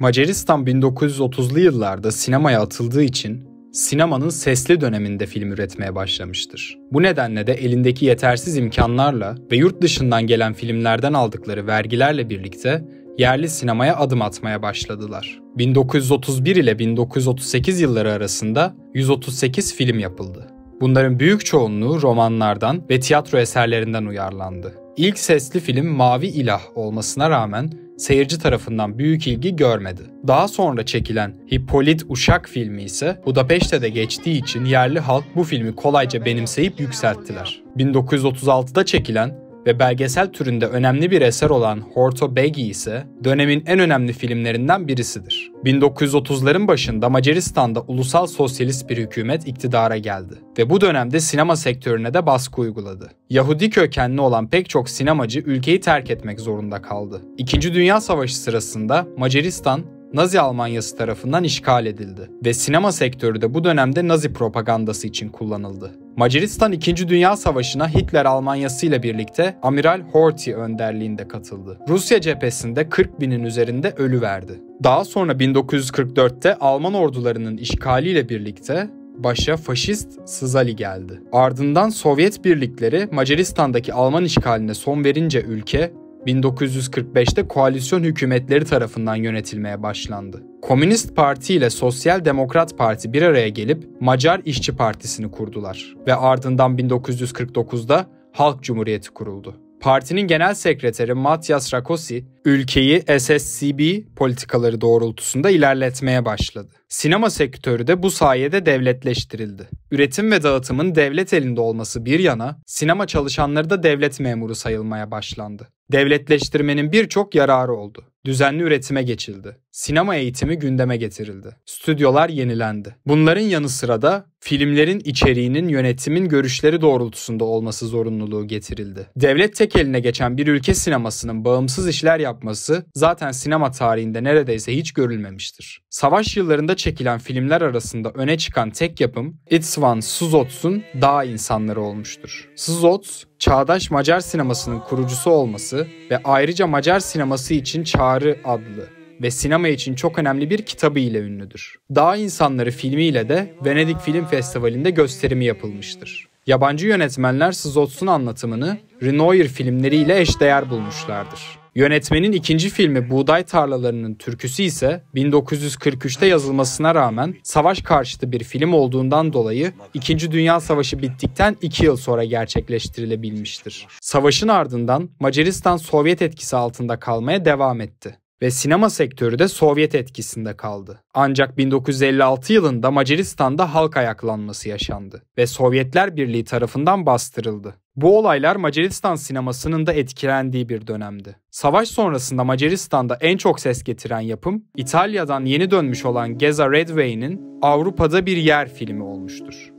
Macaristan 1930'lu yıllarda sinemaya atıldığı için sinemanın sesli döneminde film üretmeye başlamıştır. Bu nedenle de elindeki yetersiz imkanlarla ve yurt dışından gelen filmlerden aldıkları vergilerle birlikte yerli sinemaya adım atmaya başladılar. 1931 ile 1938 yılları arasında 138 film yapıldı. Bunların büyük çoğunluğu romanlardan ve tiyatro eserlerinden uyarlandı. İlk sesli film Mavi İlah olmasına rağmen seyirci tarafından büyük ilgi görmedi. Daha sonra çekilen Hippolit Uşak filmi ise Budapeşte'de geçtiği için yerli halk bu filmi kolayca benimseyip yükselttiler. 1936'da çekilen ve belgesel türünde önemli bir eser olan Horto Begi ise dönemin en önemli filmlerinden birisidir. 1930'ların başında Macaristan'da ulusal sosyalist bir hükümet iktidara geldi ve bu dönemde sinema sektörüne de baskı uyguladı. Yahudi kökenli olan pek çok sinemacı ülkeyi terk etmek zorunda kaldı. İkinci Dünya Savaşı sırasında Macaristan Nazi Almanyası tarafından işgal edildi ve sinema sektörü de bu dönemde Nazi propagandası için kullanıldı. Macaristan 2. Dünya Savaşı'na Hitler Almanyası ile birlikte Amiral Horthy önderliğinde katıldı. Rusya cephesinde 40 binin üzerinde ölü verdi. Daha sonra 1944'te Alman ordularının işgaliyle birlikte başa faşist Sızali geldi. Ardından Sovyet birlikleri Macaristan'daki Alman işgaline son verince ülke 1945'te koalisyon hükümetleri tarafından yönetilmeye başlandı. Komünist Parti ile Sosyal Demokrat Parti bir araya gelip Macar İşçi Partisi'ni kurdular ve ardından 1949'da Halk Cumhuriyeti kuruldu. Partinin genel sekreteri Matyas Rakosi, ülkeyi SSCB politikaları doğrultusunda ilerletmeye başladı. Sinema sektörü de bu sayede devletleştirildi. Üretim ve dağıtımın devlet elinde olması bir yana, sinema çalışanları da devlet memuru sayılmaya başlandı. Devletleştirmenin birçok yararı oldu. Düzenli üretime geçildi. Sinema eğitimi gündeme getirildi. Stüdyolar yenilendi. Bunların yanı sıra da filmlerin içeriğinin yönetimin görüşleri doğrultusunda olması zorunluluğu getirildi. Devlet tek eline geçen bir ülke sinemasının bağımsız işler yapması zaten sinema tarihinde neredeyse hiç görülmemiştir. Savaş yıllarında çekilen filmler arasında öne çıkan tek yapım Itzvan Suzots'un Dağ İnsanları olmuştur. Suzots, çağdaş Macar sinemasının kurucusu olması ve ayrıca Macar sineması için Çağrı adlı ve sinema için çok önemli bir kitabı ile ünlüdür. Dağ İnsanları filmiyle de Venedik Film Festivali'nde gösterimi yapılmıştır. Yabancı yönetmenler Szotz'un anlatımını Renoir filmleriyle eşdeğer bulmuşlardır. Yönetmenin ikinci filmi Buğday Tarlalarının Türküsü ise 1943'te yazılmasına rağmen savaş karşıtı bir film olduğundan dolayı 2. Dünya Savaşı bittikten 2 yıl sonra gerçekleştirilebilmiştir. Savaşın ardından Macaristan Sovyet etkisi altında kalmaya devam etti ve sinema sektörü de Sovyet etkisinde kaldı. Ancak 1956 yılında Macaristan'da halk ayaklanması yaşandı ve Sovyetler Birliği tarafından bastırıldı. Bu olaylar Macaristan sinemasının da etkilendiği bir dönemdi. Savaş sonrasında Macaristan'da en çok ses getiren yapım, İtalya'dan yeni dönmüş olan Geza Redway'nin Avrupa'da Bir Yer filmi olmuştur.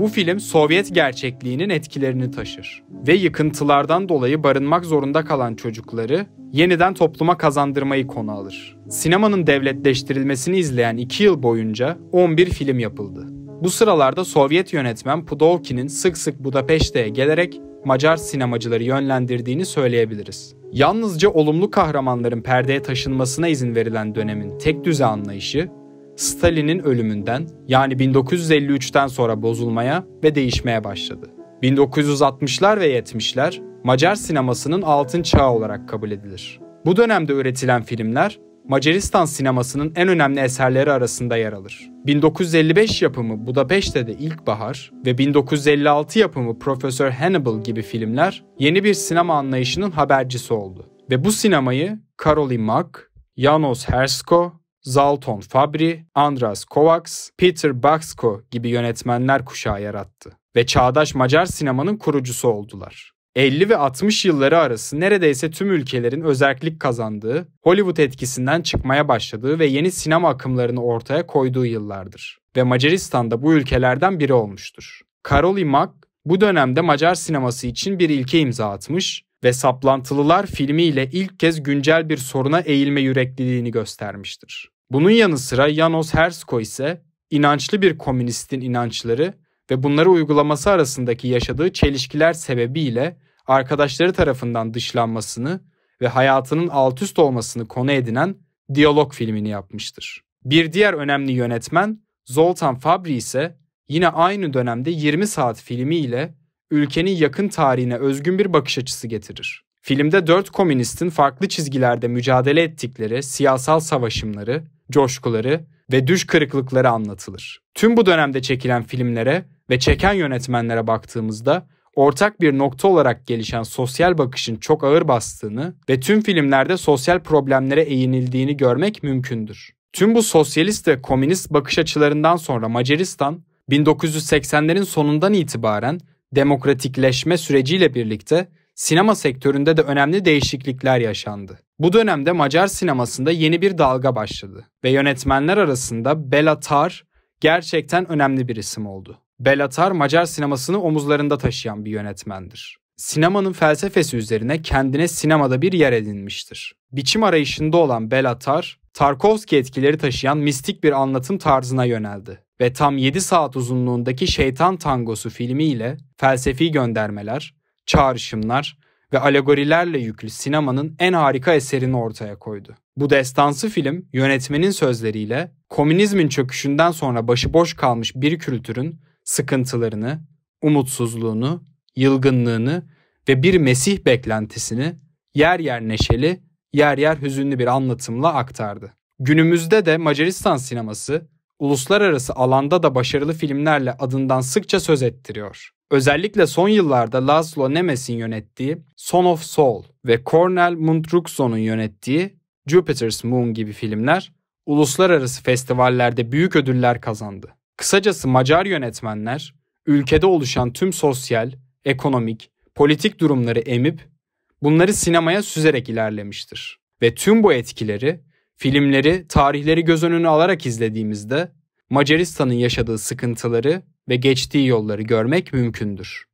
Bu film Sovyet gerçekliğinin etkilerini taşır ve yıkıntılardan dolayı barınmak zorunda kalan çocukları yeniden topluma kazandırmayı konu alır. Sinemanın devletleştirilmesini izleyen 2 yıl boyunca 11 film yapıldı. Bu sıralarda Sovyet yönetmen Pudovkin'in sık sık Budapeşte'ye gelerek Macar sinemacıları yönlendirdiğini söyleyebiliriz. Yalnızca olumlu kahramanların perdeye taşınmasına izin verilen dönemin tek düze anlayışı Stalin'in ölümünden yani 1953'ten sonra bozulmaya ve değişmeye başladı. 1960'lar ve 70'ler Macar sinemasının altın çağı olarak kabul edilir. Bu dönemde üretilen filmler Macaristan sinemasının en önemli eserleri arasında yer alır. 1955 yapımı Budapeşte'de İlkbahar ve 1956 yapımı Profesör Hannibal gibi filmler yeni bir sinema anlayışının habercisi oldu. Ve bu sinemayı Karoli Mak, Janos Hersko Zalton Fabri, Andras Kovacs, Peter Baxko gibi yönetmenler kuşağı yarattı ve çağdaş Macar sinemanın kurucusu oldular. 50 ve 60 yılları arası neredeyse tüm ülkelerin özellik kazandığı, Hollywood etkisinden çıkmaya başladığı ve yeni sinema akımlarını ortaya koyduğu yıllardır. Ve Macaristan da bu ülkelerden biri olmuştur. Karol Mak bu dönemde Macar sineması için bir ilke imza atmış ve Saplantılılar filmiyle ilk kez güncel bir soruna eğilme yürekliliğini göstermiştir. Bunun yanı sıra Janos Hersko ise inançlı bir komünistin inançları ve bunları uygulaması arasındaki yaşadığı çelişkiler sebebiyle arkadaşları tarafından dışlanmasını ve hayatının alt üst olmasını konu edinen diyalog filmini yapmıştır. Bir diğer önemli yönetmen Zoltan Fabri ise yine aynı dönemde 20 saat filmiyle ülkenin yakın tarihine özgün bir bakış açısı getirir. Filmde dört komünistin farklı çizgilerde mücadele ettikleri siyasal savaşımları, coşkuları ve düş kırıklıkları anlatılır. Tüm bu dönemde çekilen filmlere ve çeken yönetmenlere baktığımızda ortak bir nokta olarak gelişen sosyal bakışın çok ağır bastığını ve tüm filmlerde sosyal problemlere eğinildiğini görmek mümkündür. Tüm bu sosyalist ve komünist bakış açılarından sonra Macaristan 1980'lerin sonundan itibaren demokratikleşme süreciyle birlikte sinema sektöründe de önemli değişiklikler yaşandı. Bu dönemde Macar sinemasında yeni bir dalga başladı ve yönetmenler arasında Bela Tar gerçekten önemli bir isim oldu. Bela Tar Macar sinemasını omuzlarında taşıyan bir yönetmendir. Sinemanın felsefesi üzerine kendine sinemada bir yer edinmiştir. Biçim arayışında olan Bela Tar, Tarkovski etkileri taşıyan mistik bir anlatım tarzına yöneldi ve tam 7 saat uzunluğundaki Şeytan Tangosu filmiyle felsefi göndermeler, çağrışımlar ve alegorilerle yüklü sinemanın en harika eserini ortaya koydu. Bu destansı film yönetmenin sözleriyle komünizmin çöküşünden sonra başıboş kalmış bir kültürün sıkıntılarını, umutsuzluğunu, yılgınlığını ve bir Mesih beklentisini yer yer neşeli, yer yer hüzünlü bir anlatımla aktardı. Günümüzde de Macaristan sineması uluslararası alanda da başarılı filmlerle adından sıkça söz ettiriyor. Özellikle son yıllarda Laszlo Nemes'in yönettiği Son of Soul ve Cornel Mundruczon'un yönettiği Jupiter's Moon gibi filmler uluslararası festivallerde büyük ödüller kazandı. Kısacası Macar yönetmenler ülkede oluşan tüm sosyal, ekonomik, politik durumları emip bunları sinemaya süzerek ilerlemiştir. Ve tüm bu etkileri filmleri, tarihleri göz önüne alarak izlediğimizde Macaristan'ın yaşadığı sıkıntıları ve geçtiği yolları görmek mümkündür.